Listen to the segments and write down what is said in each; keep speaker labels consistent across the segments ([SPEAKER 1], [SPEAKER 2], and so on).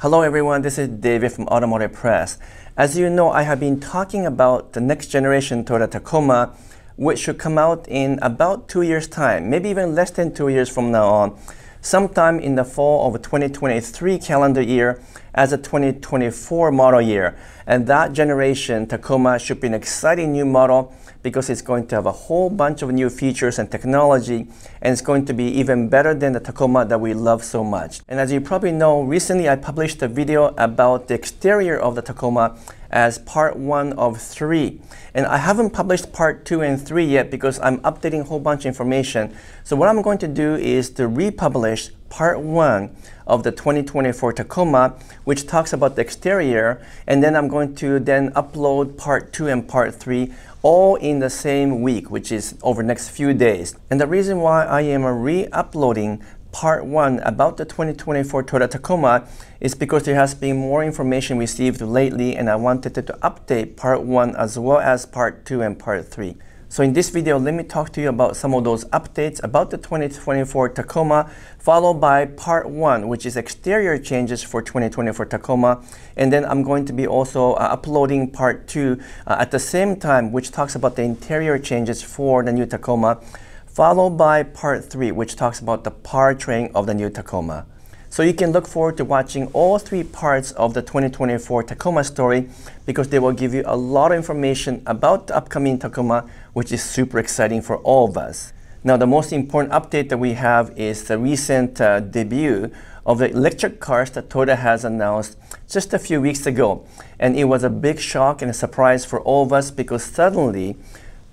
[SPEAKER 1] Hello everyone, this is David from Automotive Press. As you know, I have been talking about the next generation Toyota Tacoma, which should come out in about two years' time, maybe even less than two years from now on, sometime in the fall of 2023 calendar year as a 2024 model year. And that generation Tacoma should be an exciting new model because it's going to have a whole bunch of new features and technology and it's going to be even better than the Tacoma that we love so much. And as you probably know, recently I published a video about the exterior of the Tacoma as part one of three. And I haven't published part two and three yet because I'm updating a whole bunch of information. So what I'm going to do is to republish part one of the 2024 Tacoma, which talks about the exterior. And then I'm going to then upload part two and part three all in the same week, which is over next few days. And the reason why I am re-uploading part one about the 2024 Toyota Tacoma is because there has been more information received lately and I wanted to update part one as well as part two and part three. So in this video, let me talk to you about some of those updates about the 2024 Tacoma, followed by part one, which is exterior changes for 2024 Tacoma. And then I'm going to be also uh, uploading part two uh, at the same time, which talks about the interior changes for the new Tacoma, followed by part three, which talks about the powertrain of the new Tacoma. So you can look forward to watching all three parts of the 2024 Tacoma story because they will give you a lot of information about the upcoming Tacoma, which is super exciting for all of us. Now, the most important update that we have is the recent uh, debut of the electric cars that Toyota has announced just a few weeks ago. And it was a big shock and a surprise for all of us because suddenly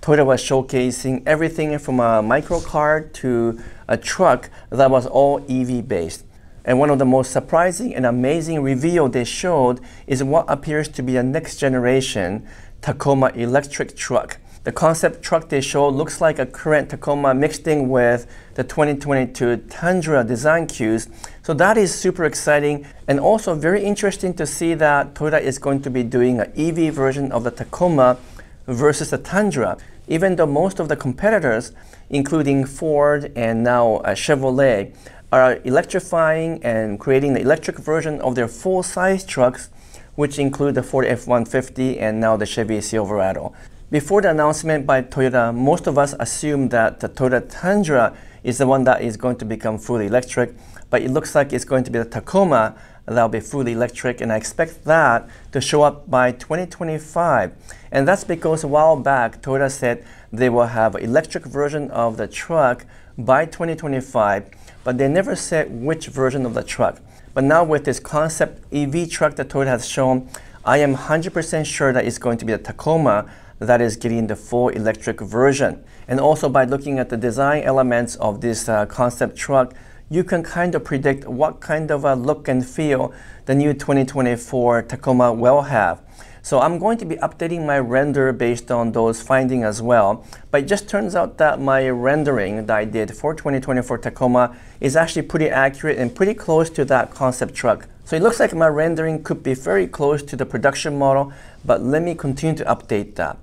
[SPEAKER 1] Toyota was showcasing everything from a microcar to a truck that was all EV based. And one of the most surprising and amazing reveal they showed is what appears to be a next generation Tacoma electric truck. The concept truck they showed looks like a current Tacoma mixed in with the 2022 Tundra design cues. So that is super exciting and also very interesting to see that Toyota is going to be doing an EV version of the Tacoma versus the Tundra. Even though most of the competitors, including Ford and now uh, Chevrolet, are electrifying and creating the electric version of their full-size trucks, which include the Ford F-150 and now the Chevy Silverado. Before the announcement by Toyota, most of us assumed that the Toyota Tundra is the one that is going to become fully electric, but it looks like it's going to be the Tacoma that will be fully electric, and I expect that to show up by 2025. And that's because a while back, Toyota said they will have an electric version of the truck by 2025, but they never said which version of the truck. But now with this concept EV truck that Toyota has shown, I am 100% sure that it's going to be the Tacoma that is getting the full electric version. And also by looking at the design elements of this uh, concept truck, you can kind of predict what kind of a look and feel the new 2024 Tacoma will have. So I'm going to be updating my render based on those findings as well. But it just turns out that my rendering that I did for 2024 Tacoma is actually pretty accurate and pretty close to that concept truck. So it looks like my rendering could be very close to the production model, but let me continue to update that.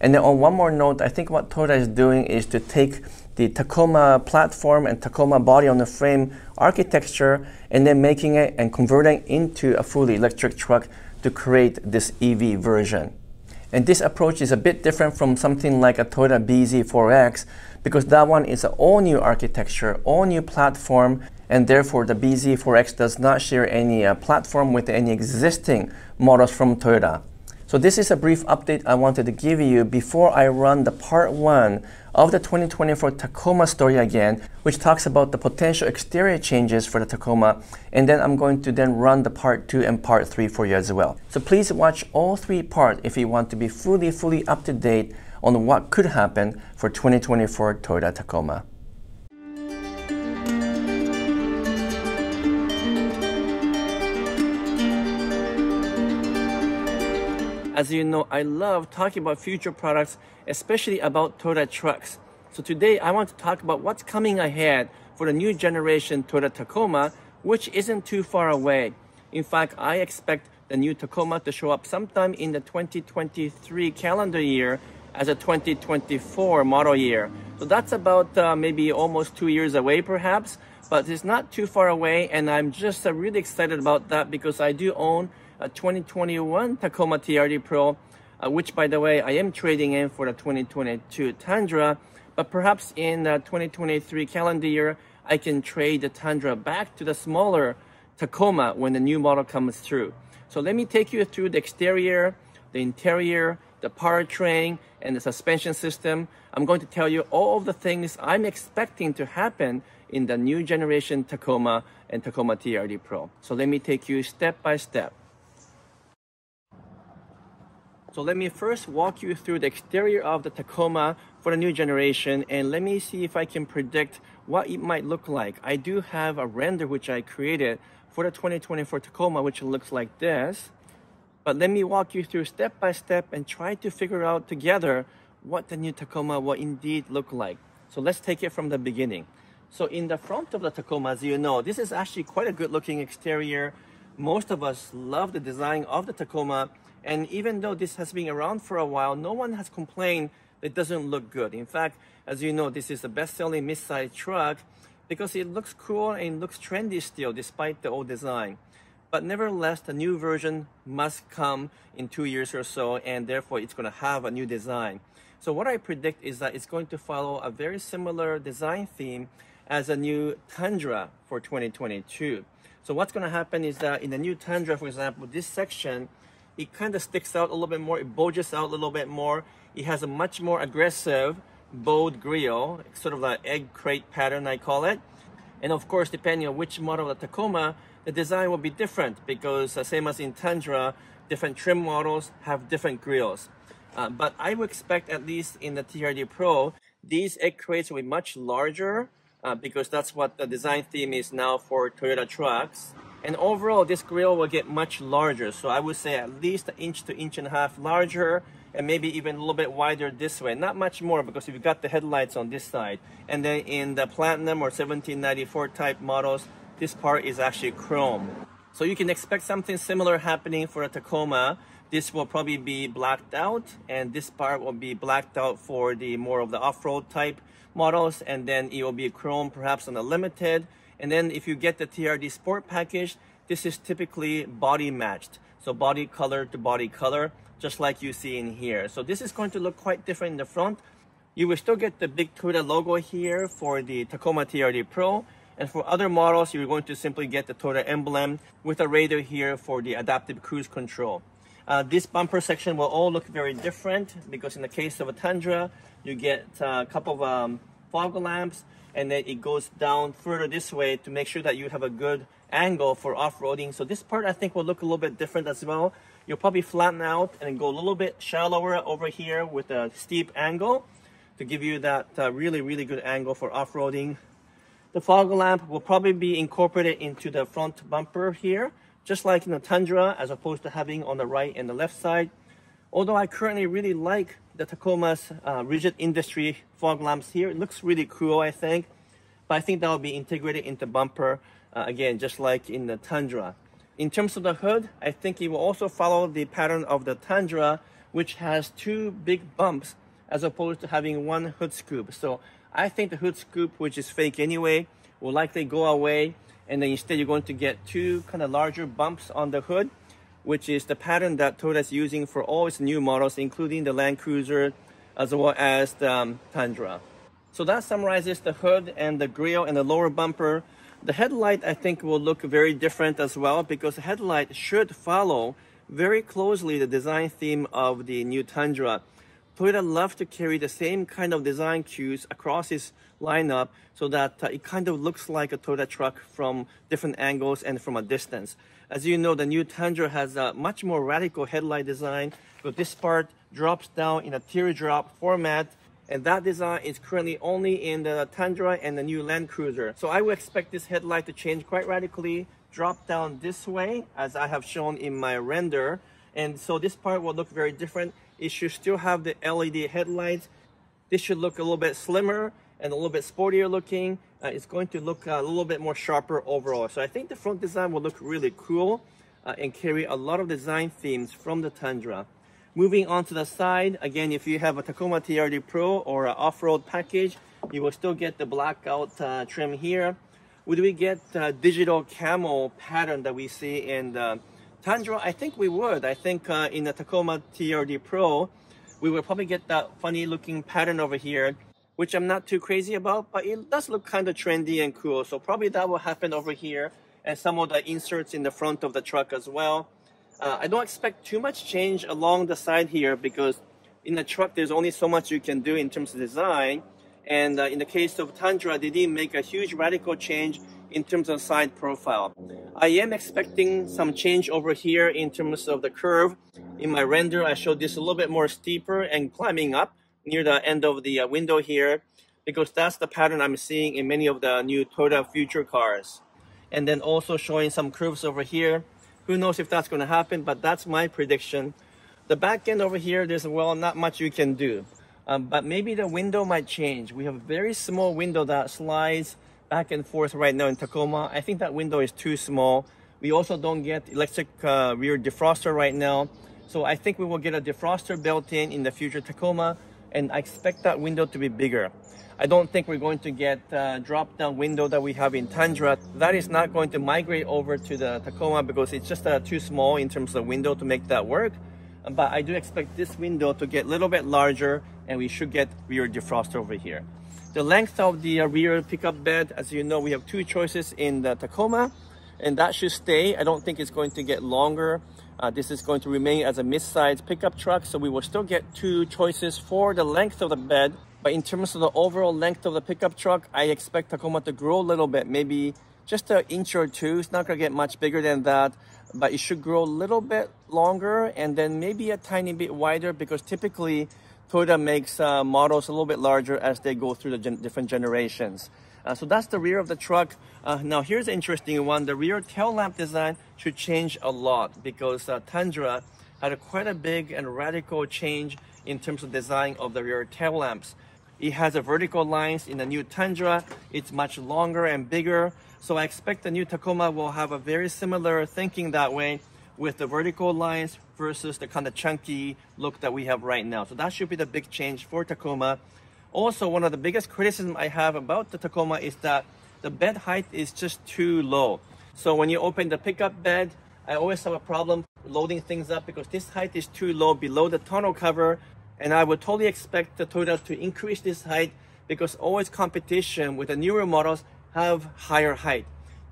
[SPEAKER 1] And then on one more note, I think what Toyota is doing is to take the Tacoma platform and Tacoma body on the frame architecture and then making it and converting into a fully electric truck to create this EV version. And this approach is a bit different from something like a Toyota BZ4X because that one is an all new architecture, all new platform, and therefore the BZ4X does not share any uh, platform with any existing models from Toyota. So this is a brief update I wanted to give you before I run the part one of the 2024 Tacoma story again, which talks about the potential exterior changes for the Tacoma. And then I'm going to then run the part two and part three for you as well. So please watch all three parts if you want to be fully, fully up to date on what could happen for 2024 Toyota Tacoma. As you know, I love talking about future products, especially about Toyota trucks. So today I want to talk about what's coming ahead for the new generation Toyota Tacoma, which isn't too far away. In fact, I expect the new Tacoma to show up sometime in the 2023 calendar year as a 2024 model year. So that's about uh, maybe almost two years away perhaps, but it's not too far away and I'm just uh, really excited about that because I do own a 2021 Tacoma TRD Pro, uh, which by the way, I am trading in for the 2022 Tundra, but perhaps in the 2023 calendar year, I can trade the Tundra back to the smaller Tacoma when the new model comes through. So let me take you through the exterior, the interior, the powertrain, and the suspension system. I'm going to tell you all of the things I'm expecting to happen in the new generation Tacoma and Tacoma TRD Pro. So let me take you step by step. So let me first walk you through the exterior of the Tacoma for the new generation and let me see if I can predict what it might look like. I do have a render which I created for the 2024 Tacoma which looks like this. But let me walk you through step by step and try to figure out together what the new Tacoma will indeed look like. So let's take it from the beginning. So in the front of the Tacoma, as you know, this is actually quite a good looking exterior. Most of us love the design of the Tacoma. And even though this has been around for a while, no one has complained that it doesn't look good. In fact, as you know, this is the best-selling mid-size truck because it looks cool and looks trendy still despite the old design. But nevertheless, the new version must come in two years or so, and therefore it's going to have a new design. So what I predict is that it's going to follow a very similar design theme as a new Tundra for 2022. So what's going to happen is that in the new Tundra, for example, this section it kind of sticks out a little bit more, it bulges out a little bit more. It has a much more aggressive bold grille, sort of an egg crate pattern, I call it. And of course, depending on which model of the Tacoma, the design will be different because uh, same as in Tundra, different trim models have different grills. Uh, but I would expect at least in the TRD Pro, these egg crates will be much larger uh, because that's what the design theme is now for Toyota trucks. And overall, this grill will get much larger. So I would say at least an inch to inch and a half larger and maybe even a little bit wider this way. Not much more because you've got the headlights on this side. And then in the Platinum or 1794 type models, this part is actually chrome. So you can expect something similar happening for a Tacoma. This will probably be blacked out and this part will be blacked out for the more of the off-road type models and then it will be chrome perhaps on the limited and then if you get the TRD Sport package, this is typically body matched. So body color to body color, just like you see in here. So this is going to look quite different in the front. You will still get the big Toyota logo here for the Tacoma TRD Pro. And for other models, you're going to simply get the Toyota emblem with a radar here for the adaptive cruise control. Uh, this bumper section will all look very different because in the case of a Tundra, you get a couple of um, fog lamps and then it goes down further this way to make sure that you have a good angle for off-roading. So this part I think will look a little bit different as well. You'll probably flatten out and go a little bit shallower over here with a steep angle to give you that uh, really, really good angle for off-roading. The fog lamp will probably be incorporated into the front bumper here, just like in the Tundra, as opposed to having on the right and the left side. Although I currently really like the Tacoma's uh, rigid industry fog lamps here. It looks really cool, I think. But I think that will be integrated into bumper, uh, again, just like in the Tundra. In terms of the hood, I think it will also follow the pattern of the Tundra, which has two big bumps as opposed to having one hood scoop. So I think the hood scoop, which is fake anyway, will likely go away. And then instead you're going to get two kind of larger bumps on the hood which is the pattern that Toyota is using for all its new models, including the Land Cruiser as well as the um, Tundra. So that summarizes the hood and the grille and the lower bumper. The headlight, I think, will look very different as well because the headlight should follow very closely the design theme of the new Tundra. Toyota loves to carry the same kind of design cues across its lineup so that uh, it kind of looks like a Toyota truck from different angles and from a distance. As you know, the new Tundra has a much more radical headlight design, but this part drops down in a teardrop format and that design is currently only in the Tundra and the new Land Cruiser. So I would expect this headlight to change quite radically, drop down this way as I have shown in my render. And so this part will look very different. It should still have the LED headlights. This should look a little bit slimmer and a little bit sportier looking. Uh, it's going to look a little bit more sharper overall. So I think the front design will look really cool uh, and carry a lot of design themes from the Tundra. Moving on to the side, again, if you have a Tacoma TRD Pro or an off-road package, you will still get the blackout uh, trim here. Would we get uh, digital camo pattern that we see in the Tundra? I think we would. I think uh, in the Tacoma TRD Pro, we will probably get that funny looking pattern over here, which I'm not too crazy about, but it does look kind of trendy and cool. So probably that will happen over here and some of the inserts in the front of the truck as well. Uh, I don't expect too much change along the side here because in the truck there's only so much you can do in terms of design. And uh, in the case of Tundra, they didn't make a huge radical change in terms of side profile. I am expecting some change over here in terms of the curve. In my render, I showed this a little bit more steeper and climbing up near the end of the uh, window here because that's the pattern I'm seeing in many of the new Toyota future cars. And then also showing some curves over here. Who knows if that's going to happen, but that's my prediction. The back end over here, there's, well, not much you can do. Um, but maybe the window might change. We have a very small window that slides back and forth right now in Tacoma. I think that window is too small. We also don't get electric uh, rear defroster right now. So I think we will get a defroster built in in the future Tacoma and I expect that window to be bigger. I don't think we're going to get a drop down window that we have in Tundra. That is not going to migrate over to the Tacoma because it's just uh, too small in terms of window to make that work. But I do expect this window to get a little bit larger and we should get rear defroster over here. The length of the uh, rear pickup bed, as you know, we have two choices in the Tacoma, and that should stay. I don't think it's going to get longer. Uh, this is going to remain as a mid-size pickup truck, so we will still get two choices for the length of the bed. But in terms of the overall length of the pickup truck, I expect Tacoma to grow a little bit, maybe just an inch or two. It's not going to get much bigger than that, but it should grow a little bit longer and then maybe a tiny bit wider because typically Toyota makes uh, models a little bit larger as they go through the gen different generations. Uh, so that's the rear of the truck. Uh, now here's an interesting one. The rear tail lamp design should change a lot because uh, Tundra had a quite a big and radical change in terms of design of the rear tail lamps. It has a vertical lines in the new Tundra. It's much longer and bigger. So I expect the new Tacoma will have a very similar thinking that way with the vertical lines versus the kind of chunky look that we have right now. So that should be the big change for Tacoma. Also, one of the biggest criticism I have about the Tacoma is that the bed height is just too low. So when you open the pickup bed, I always have a problem loading things up because this height is too low below the tonneau cover. And I would totally expect the Toyota to increase this height because always competition with the newer models have higher height.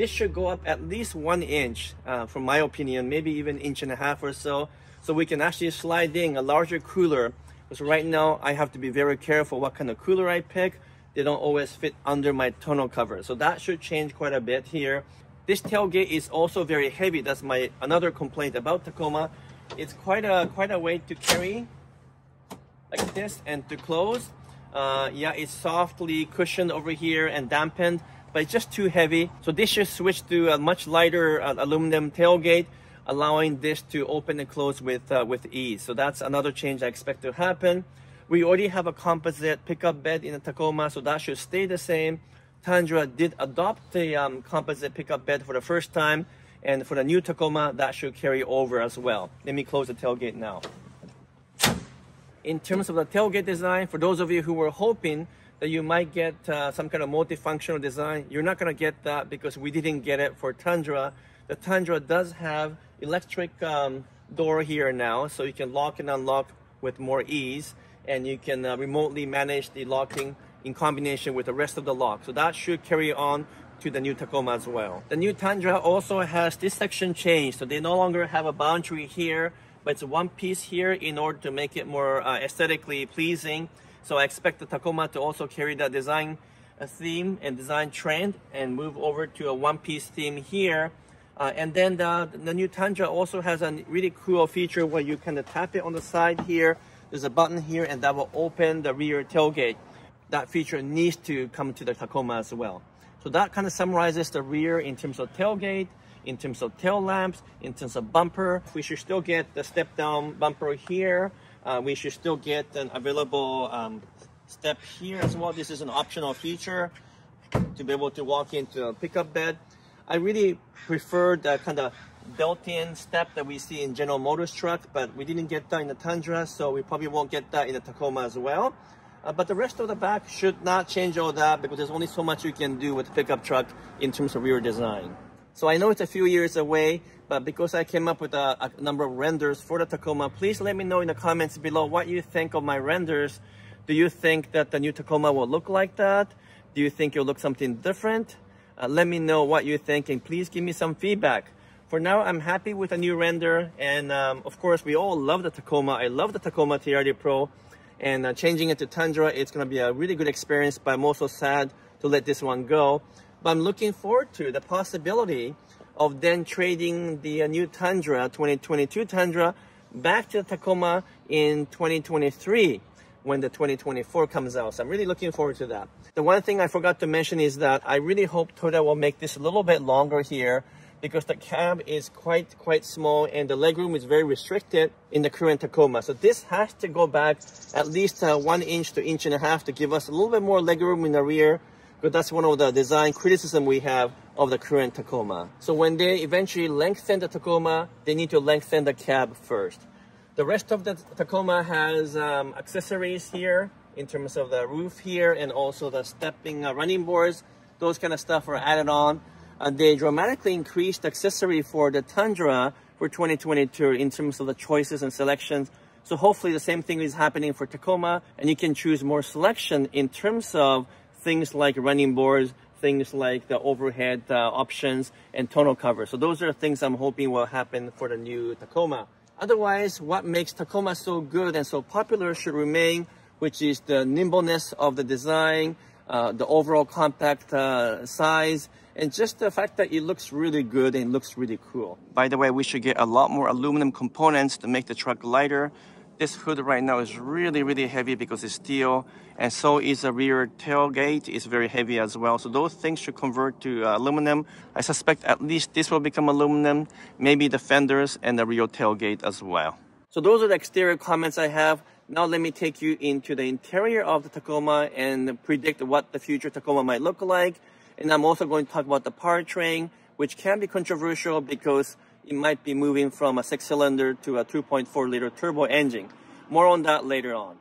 [SPEAKER 1] This should go up at least one inch, uh, from my opinion, maybe even inch and a half or so, so we can actually slide in a larger cooler. Because right now I have to be very careful what kind of cooler I pick. They don't always fit under my tonneau cover. So that should change quite a bit here. This tailgate is also very heavy. That's my another complaint about Tacoma. It's quite a quite a weight to carry like this and to close. Uh, yeah, it's softly cushioned over here and dampened but it's just too heavy. So this should switch to a much lighter uh, aluminum tailgate, allowing this to open and close with, uh, with ease. So that's another change I expect to happen. We already have a composite pickup bed in the Tacoma, so that should stay the same. Tundra did adopt the um, composite pickup bed for the first time, and for the new Tacoma, that should carry over as well. Let me close the tailgate now. In terms of the tailgate design, for those of you who were hoping that you might get uh, some kind of multifunctional design. You're not going to get that because we didn't get it for Tundra. The Tundra does have electric um, door here now, so you can lock and unlock with more ease, and you can uh, remotely manage the locking in combination with the rest of the lock. So that should carry on to the new Tacoma as well. The new Tundra also has this section changed, so they no longer have a boundary here, but it's one piece here in order to make it more uh, aesthetically pleasing. So I expect the Tacoma to also carry that design uh, theme and design trend and move over to a one-piece theme here. Uh, and then the, the new Tundra also has a really cool feature where you of tap it on the side here. There's a button here and that will open the rear tailgate. That feature needs to come to the Tacoma as well. So that kind of summarizes the rear in terms of tailgate, in terms of tail lamps, in terms of bumper. We should still get the step down bumper here uh, we should still get an available um, step here as well. This is an optional feature to be able to walk into a pickup bed. I really prefer the kind of built-in step that we see in General Motors truck, but we didn't get that in the Tundra, so we probably won't get that in the Tacoma as well. Uh, but the rest of the back should not change all that because there's only so much you can do with the pickup truck in terms of rear design. So I know it's a few years away, but because I came up with a, a number of renders for the Tacoma, please let me know in the comments below what you think of my renders. Do you think that the new Tacoma will look like that? Do you think it'll look something different? Uh, let me know what you think and please give me some feedback. For now, I'm happy with the new render. And um, of course, we all love the Tacoma. I love the Tacoma TRD Pro. And uh, changing it to Tundra, it's to be a really good experience, but I'm also sad to let this one go. But I'm looking forward to the possibility of then trading the uh, new Tundra, 2022 Tundra, back to the Tacoma in 2023 when the 2024 comes out. So I'm really looking forward to that. The one thing I forgot to mention is that I really hope Toyota will make this a little bit longer here because the cab is quite, quite small and the legroom is very restricted in the current Tacoma. So this has to go back at least uh, one inch to inch and a half to give us a little bit more legroom in the rear because that's one of the design criticism we have of the current Tacoma. So when they eventually lengthen the Tacoma, they need to lengthen the cab first. The rest of the Tacoma has um, accessories here in terms of the roof here and also the stepping uh, running boards. Those kind of stuff are added on. Uh, they dramatically increased accessory for the Tundra for 2022 in terms of the choices and selections. So hopefully the same thing is happening for Tacoma and you can choose more selection in terms of things like running boards, things like the overhead uh, options and tonneau cover. So those are things I'm hoping will happen for the new Tacoma. Otherwise, what makes Tacoma so good and so popular should remain which is the nimbleness of the design, uh, the overall compact uh, size, and just the fact that it looks really good and looks really cool. By the way, we should get a lot more aluminum components to make the truck lighter. This hood right now is really, really heavy because it's steel, and so is the rear tailgate. It's very heavy as well. So those things should convert to uh, aluminum. I suspect at least this will become aluminum, maybe the fenders and the rear tailgate as well. So those are the exterior comments I have. Now let me take you into the interior of the Tacoma and predict what the future Tacoma might look like. And I'm also going to talk about the powertrain, which can be controversial because it might be moving from a six cylinder to a 2.4 liter turbo engine. More on that later on.